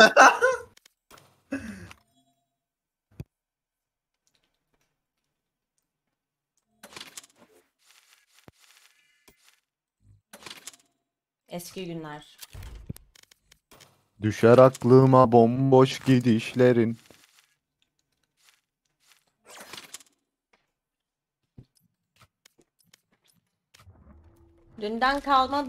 Eski günler. Düşer aklıma bomboş gidişlerin. Dünden kalma